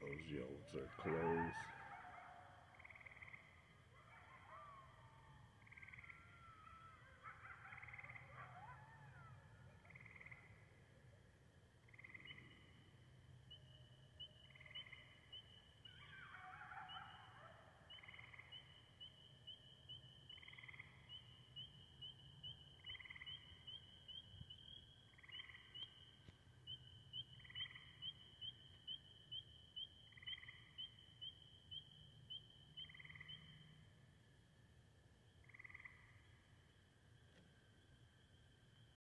those yields are closed.